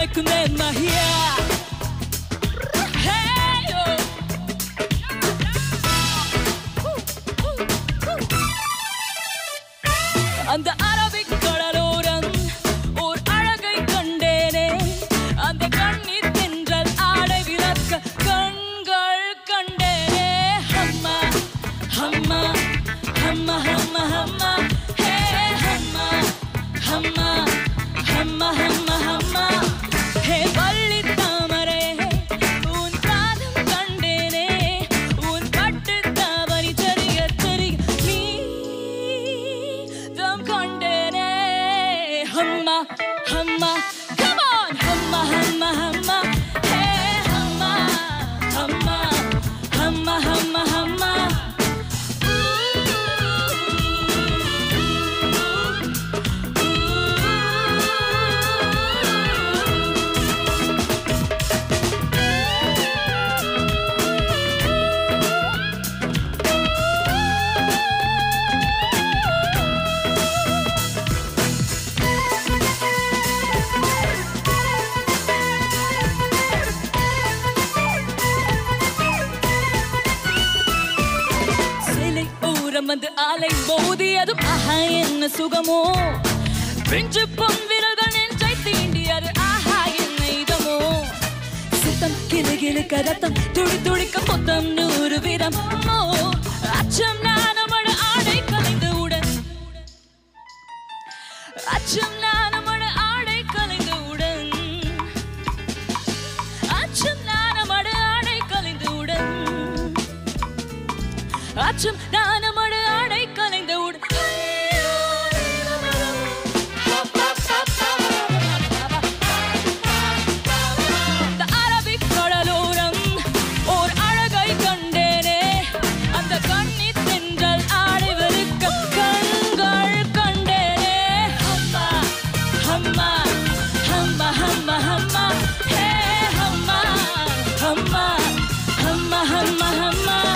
இருக்குமே மகியா Hey, oh. அந்த அரபிக் கடலோரம் ஓர் அழகை கண்டேனே. அந்த கண்ணீர் தென்றல் ஆடை விளக்க கண்கள் கண்டேனே. ஹம்மா ஹம்மா ஹம்மா ஹம்மா ஹம்மா. ஹே ஹம்மா ஹம்மா ஹம்மா ஹம்மா ஹம்மா. Come on ஓரம் வந்து ஆலை மோதியதும் ஆஹா என்ன சுகமோ? பிஞ்சு பொன் விரல்கள் நெஞ்சை தீண்டியது ஆஹா என்ன இதமோ? சித்தம் கிளு கிளு கரத்தம் துடி துடிக்க மொத்தம் நூறு விதம்? அச்சம் நானமட ஆடை கலைந்தவுடன் அச்சம் நானமட ஹம்மா